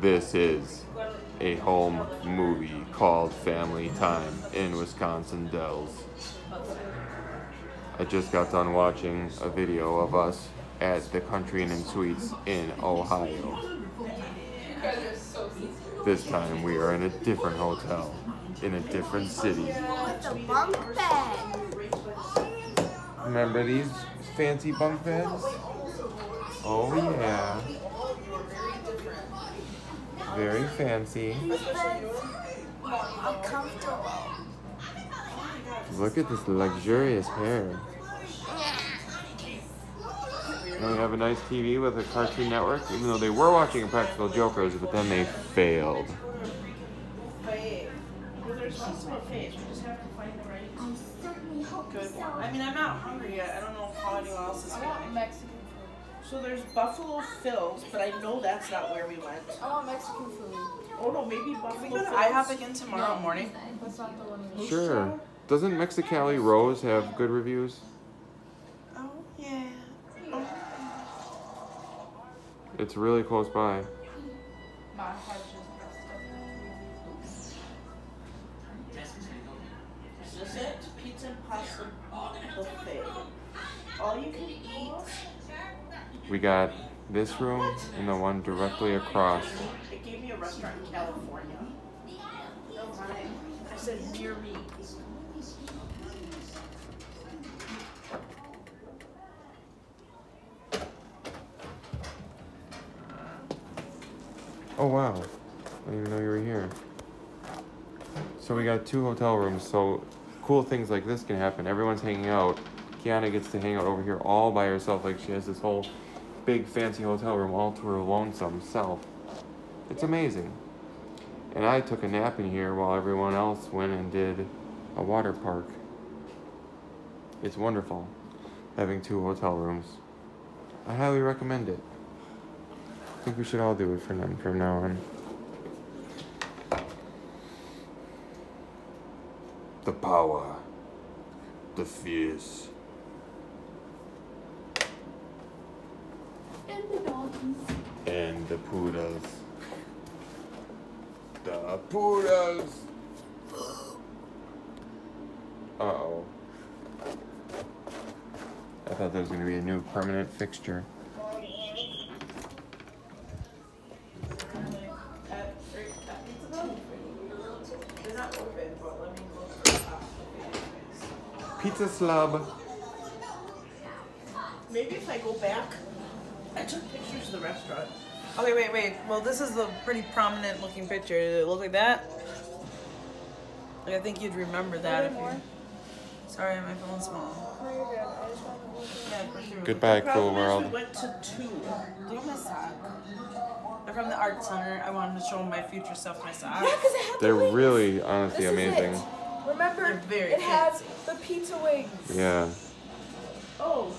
This is a home movie called Family Time in Wisconsin Dells. I just got done watching a video of us at the Country Inn and Suites in Ohio. This time we are in a different hotel, in a different city. With a bunk bed. Remember these fancy bunk beds? Oh yeah. Very fancy. These beds are comfortable. Look at this luxurious hair. Now we have a nice TV with a Cartoon Network, even though they were watching Practical Jokers, but then they failed. Fave. Well, there's lots of faves. We just have to find the right I good so. I mean, I'm not hungry yet. I don't know if anyone else is I want. Mexican food. So there's Buffalo Phil's, but I know that's not where we went. Oh, Mexican food. Oh no, maybe Buffalo Can we go to IHOP again tomorrow No. morning? That's not the one we Sure. Doesn't Mexicali Rose have good reviews? Oh yeah. Oh. It's really close by. My Is this it? Pizza and pasta buffet. All you can eat. We got this room and the one directly across. It gave me a restaurant in California. I said near me. Oh wow. I didn't even know you were here. So we got two hotel rooms, so cool things like this can happen. Everyone's hanging out. Kiana gets to hang out over here all by herself, like she has this whole big fancy hotel room all to her lonesome self. It's amazing. And I took a nap in here while everyone else went and did a water park. It's wonderful having two hotel rooms. I highly recommend it. I think we should all do it from from now on. The power. The fierce. And the poodles. The poodles. Uh oh. I thought that was going to be a new permanent fixture. Pizza slub. Maybe if I go back, I took pictures of the restaurant. Oh, okay, wait, wait. Well, this is the pretty prominent looking picture. Did it look like that? Like, I think you'd remember that. If you... Sorry, my phone's small. No, you're good. I just want to Yeah, we're through. Goodbye, cool world. We went to two. Do you want my sock? They're from the art center. I wanted to show my future self my sock. Yeah, because it had They're the really, honestly, This is amazing. it. Remember, They're very it has the pizza wings. Yeah. Oh,